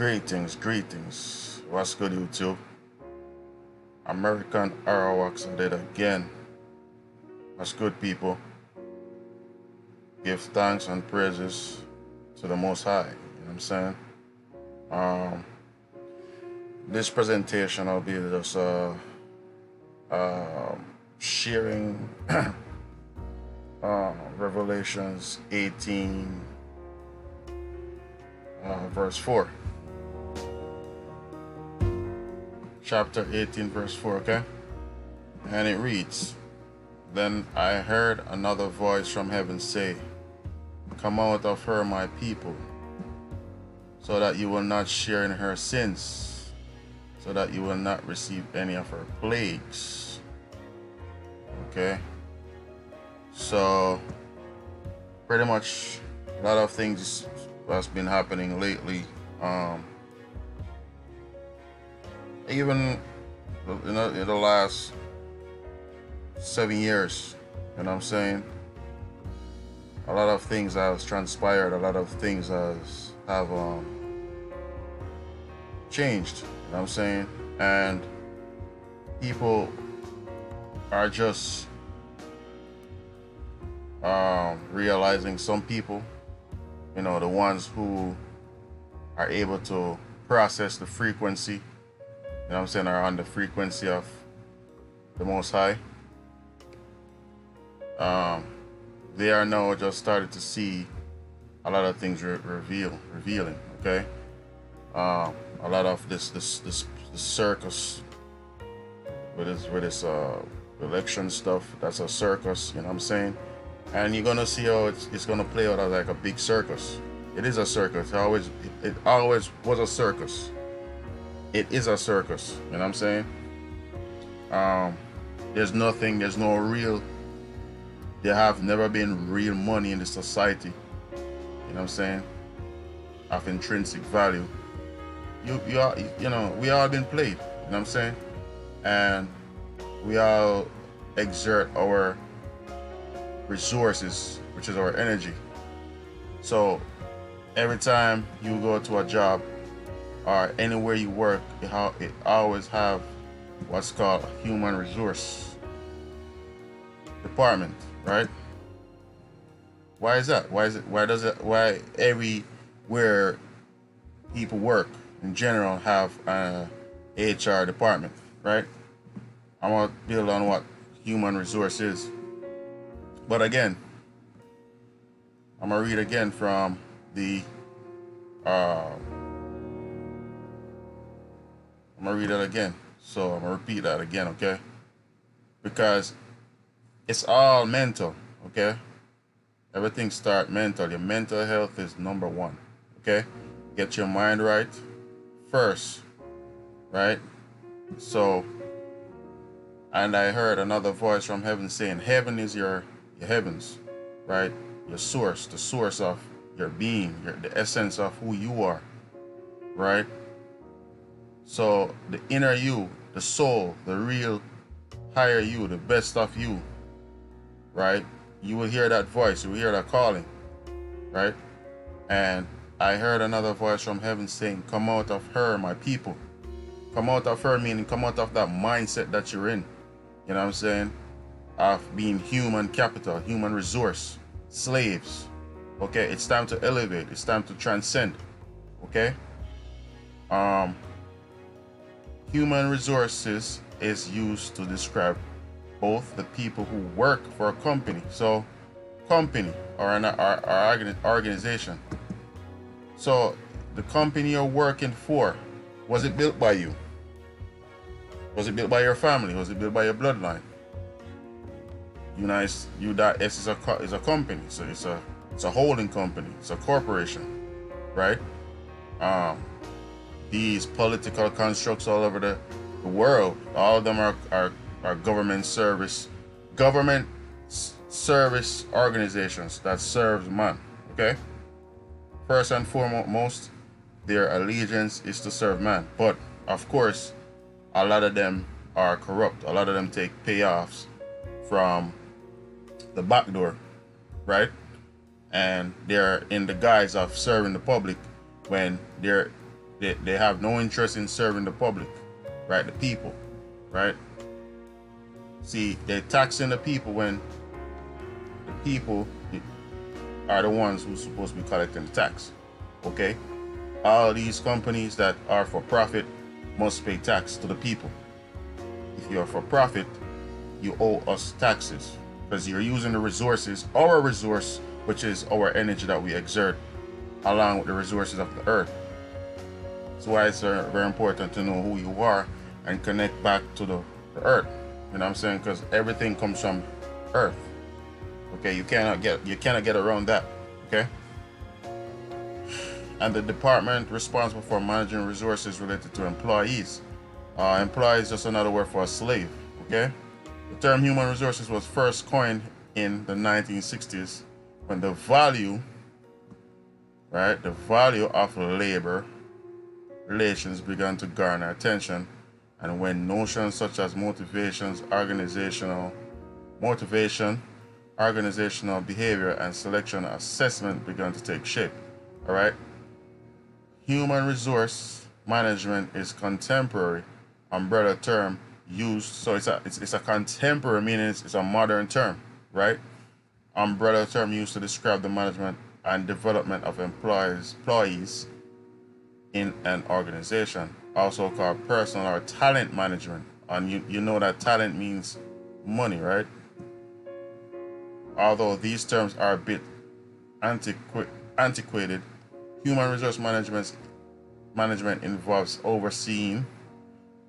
Greetings, greetings. What's good, YouTube? American Arawaks at it again. What's good, people? Give thanks and praises to the Most High. You know what I'm saying? Um, this presentation, I'll be just uh, uh, sharing uh, Revelations 18, uh, verse 4. Chapter 18, verse 4, okay? And it reads Then I heard another voice from heaven say, Come out of her, my people, so that you will not share in her sins, so that you will not receive any of her plagues. Okay? So, pretty much a lot of things that's been happening lately. Um, even in the, in the last seven years, you know what I'm saying? A lot of things have transpired, a lot of things has have um, changed, you know what I'm saying? And people are just um, realizing some people, you know, the ones who are able to process the frequency know what I'm saying, are on the frequency of the Most High. Um, they are now just started to see a lot of things re reveal, revealing. Okay, um, a lot of this this this, this circus with this with this uh, election stuff. That's a circus. You know what I'm saying? And you're gonna see how it's, it's gonna play out as like a big circus. It is a circus. It always it, it always was a circus it is a circus. You know what I'm saying? Um, there's nothing, there's no real, there have never been real money in the society. You know what I'm saying? Of intrinsic value. You, you are, you know, we all been played. You know what I'm saying? And we all exert our resources, which is our energy. So every time you go to a job, or anywhere you work, it, it always have what's called human resource department, right? Why is that? Why is it? Why does it? Why everywhere people work in general have a HR department, right? I'm gonna build on what human resource is. But again, I'm gonna read again from the uh, I'm gonna read that again. So I'm gonna repeat that again, okay? Because it's all mental, okay? Everything start mental. Your mental health is number one, okay? Get your mind right first, right? So, and I heard another voice from heaven saying, Heaven is your, your heavens, right? Your source, the source of your being, your, the essence of who you are, right? So the inner you, the soul, the real higher you, the best of you, right? You will hear that voice, you will hear that calling, right? And I heard another voice from heaven saying, Come out of her, my people. Come out of her, meaning come out of that mindset that you're in. You know what I'm saying? Of being human capital, human resource, slaves. Okay, it's time to elevate, it's time to transcend. Okay? Um, Human resources is used to describe both the people who work for a company. So, company or an or, or organization. So, the company you're working for, was it built by you? Was it built by your family? Was it built by your bloodline? United you that S is a is a company, so it's a it's a holding company, it's a corporation, right? Um, these political constructs all over the, the world. All of them are, are, are government service, government service organizations that serves man. Okay. First and foremost, their allegiance is to serve man. But of course, a lot of them are corrupt. A lot of them take payoffs from the back door, right? And they're in the guise of serving the public when they're They, they have no interest in serving the public, right? The people, right? See, they're taxing the people when the people are the ones who's supposed to be collecting the tax. Okay? All these companies that are for profit must pay tax to the people. If you're for profit, you owe us taxes because you're using the resources, our resource, which is our energy that we exert, along with the resources of the earth. That's why it's very important to know who you are and connect back to the, the earth. You know what I'm saying? Because everything comes from earth. Okay, you cannot get you cannot get around that. Okay. And the department responsible for managing resources related to employees. Uh, employee is just another word for a slave. Okay. The term human resources was first coined in the 1960s when the value, right, the value of labor relations began to garner attention and when notions such as motivations, organizational motivation, organizational behavior, and selection assessment began to take shape. All right. Human resource management is contemporary umbrella term used. So it's a it's, it's a contemporary meaning it's, it's a modern term, right? Umbrella term used to describe the management and development of employees employees in an organization also called personal or talent management. And you, you know that talent means money, right? Although these terms are a bit antiqu- antiquated, human resource management management involves overseeing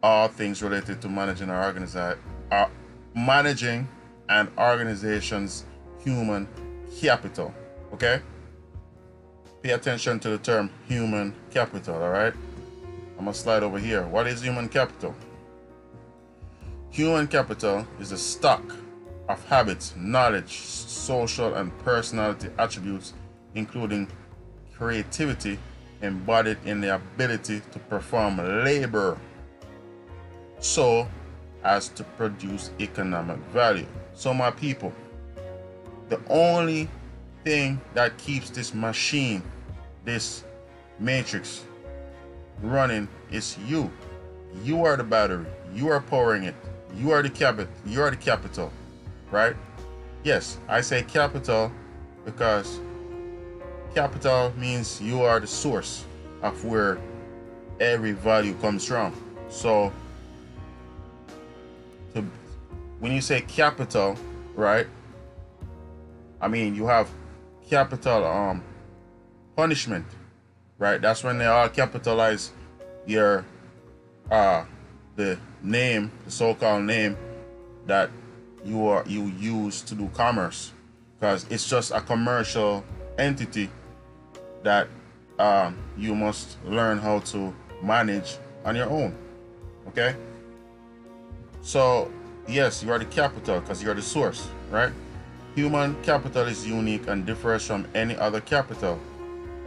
all things related to managing our organization, uh, managing an organization's human capital. Okay? Pay attention to the term human capital, all right? I'm gonna slide over here. What is human capital? Human capital is a stock of habits, knowledge, social and personality attributes, including creativity embodied in the ability to perform labor so as to produce economic value. So, my people, the only thing that keeps this machine, this matrix, running is you. You are the battery. You are powering it. You are the capital. You are the capital, right? Yes, I say capital because capital means you are the source of where every value comes from. So, to, when you say capital, right? I mean you have capital um punishment right? That's when they all capitalize your uh the name, the so-called name that you are you use to do commerce, because it's just a commercial entity that um, you must learn how to manage on your own. Okay. So yes, you are the capital because you're the source, right? Human capital is unique and differs from any other capital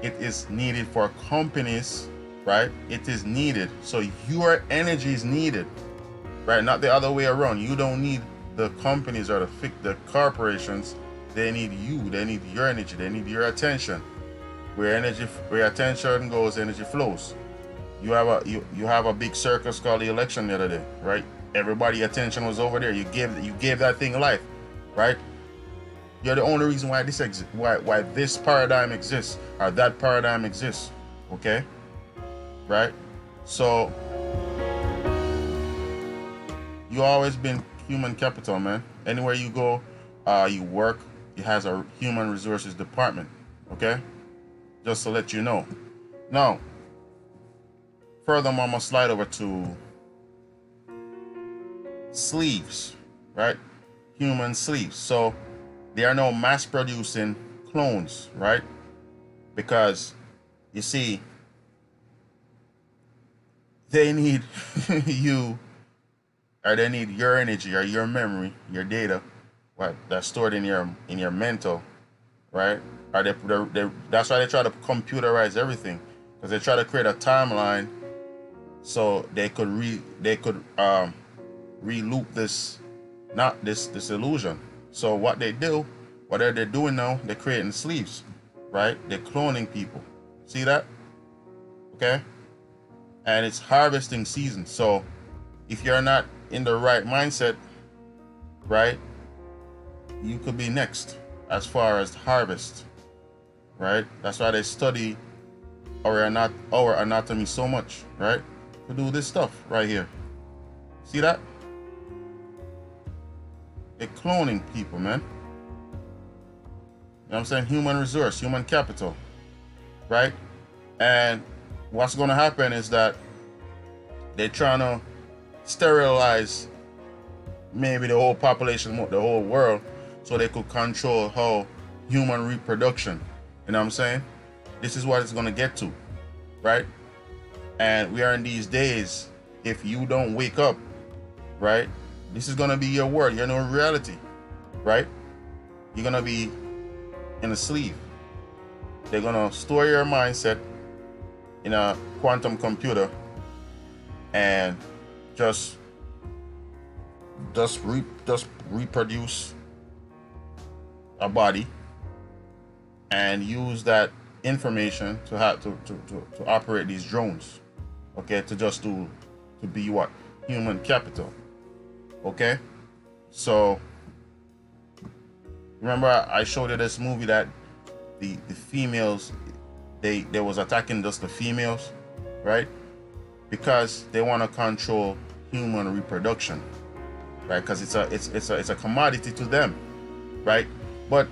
it is needed for companies, right? It is needed. So your energy is needed, right? Not the other way around. You don't need the companies or the the corporations. They need you. They need your energy. They need your attention. Where energy, where attention goes, energy flows. You have a you, you have a big circus called the election the other day, right? Everybody attention was over there. You gave you gave that thing life, right? You're the only reason why this exists, why why this paradigm exists or that paradigm exists. Okay, right? So you always been human capital, man. Anywhere you go, uh, you work, it has a human resources department. Okay, just to let you know. Now, furthermore, I'm gonna slide over to sleeves, right? Human sleeves. So they are now mass producing clones, right? Because you see, they need you, or they need your energy or your memory, your data, what that's stored in your in your mental, right? Or they, they, they that's why they try to computerize everything, because they try to create a timeline, so they could re they could um re-loop this, not this this illusion so what they do, what are they doing now? They're creating sleeves, right? They're cloning people. See that? Okay. and it's harvesting season. So if you're not in the right mindset, right, you could be next as far as harvest, right? That's why they study our, not our anatomy so much, right? To do this stuff right here. See that? They're cloning people, man. You know what I'm saying? Human resource, human capital, right? And what's going to happen is that they're trying to sterilize maybe the whole population, the whole world, so they could control how human reproduction. You know what I'm saying? This is what it's going to get to, right? And we are in these days, if you don't wake up, right? This is going to be your world, your new reality, right? You're going to be in a sleeve. They're going to store your mindset in a quantum computer and just just re, just reproduce a body and use that information to have to, to, to, to operate these drones okay to just to to be what human capital okay? So remember i showed you this movie that the the females they they was attacking just the females right? Because they want to control human reproduction right? Because it's a it's it's a it's a commodity to them right? But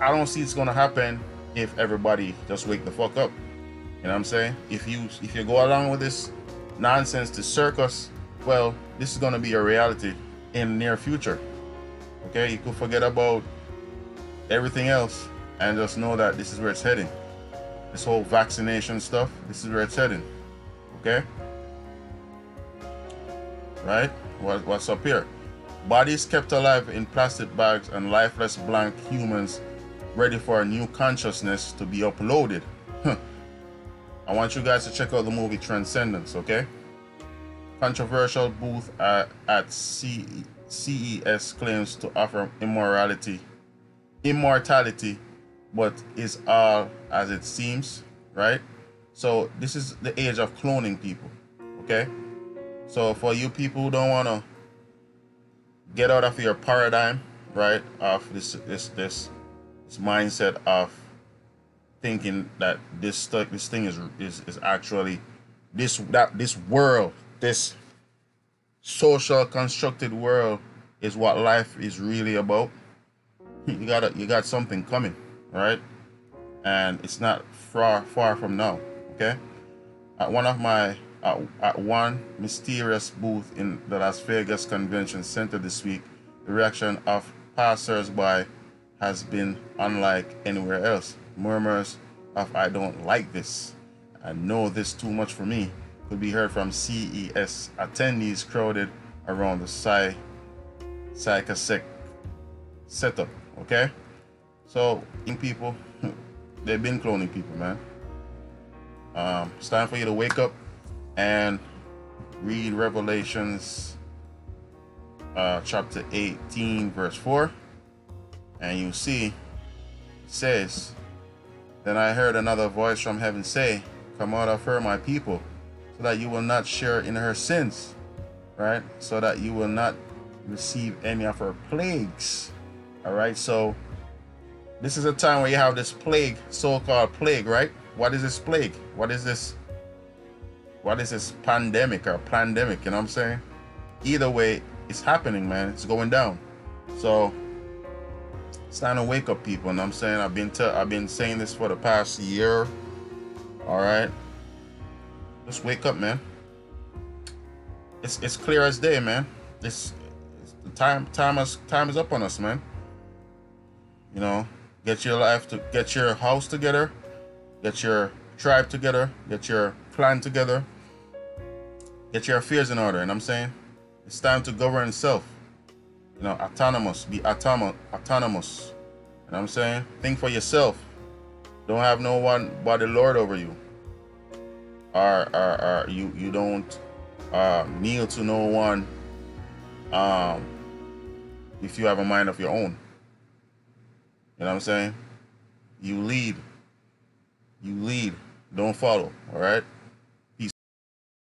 i don't see it's gonna happen if everybody just wake the fuck up. You know what i'm saying? If you if you go along with this nonsense to circus well this is gonna be a reality in the near future okay? You could forget about everything else and just know that this is where it's heading. This whole vaccination stuff this is where it's heading okay? Right? What, what's up here? Bodies kept alive in plastic bags and lifeless blank humans ready for a new consciousness to be uploaded. I want you guys to check out the movie transcendence okay controversial booth at, at ces claims to offer immorality immortality but is all as it seems right? So this is the age of cloning people okay? So for you people who don't want to get out of your paradigm, right, of this this this this mindset of thinking that this stuff this thing is is is actually this that this world, this social constructed world is what life is really about. You got you got something coming, right? And it's not far far from now. Okay. At one of my at, at one mysterious booth in the Las Vegas Convention Center this week, the reaction of passers-by has been unlike anywhere else. Murmurs of I don't like this, I know this too much for me, could be heard from CES attendees crowded around the Psy Psychasec setup. Okay? So, in people, they've been cloning people, man. Um, it's time for you to wake up and read Revelations uh, chapter 18, verse 4, and you see, says, Then I heard another voice from heaven say, Come out of her, my people, so that you will not share in her sins, right? So that you will not receive any of her plagues. All right, so this is a time where you have this plague, so called plague, right? What is this plague? What is this what is this pandemic or pandemic? You know what I'm saying? Either way, it's happening, man. It's going down. So it's time to wake up, people. And I'm saying I've been t- I've been saying this for the past year. All right, just wake up, man. It's it's clear as day, man. This the time time is time is up on us, man. You know, get your life to get your house together, get your tribe together, get your clan together, Get your affairs in order. And I'm saying it's time to govern self. You know, autonomous. Be autonomous. Autonomous. And I'm saying think for yourself. Don't have no one but the Lord over you. Or, you you don't uh, kneel to no one. Um, if you have a mind of your own. You know what I'm saying? You lead. You lead. Don't follow. All right.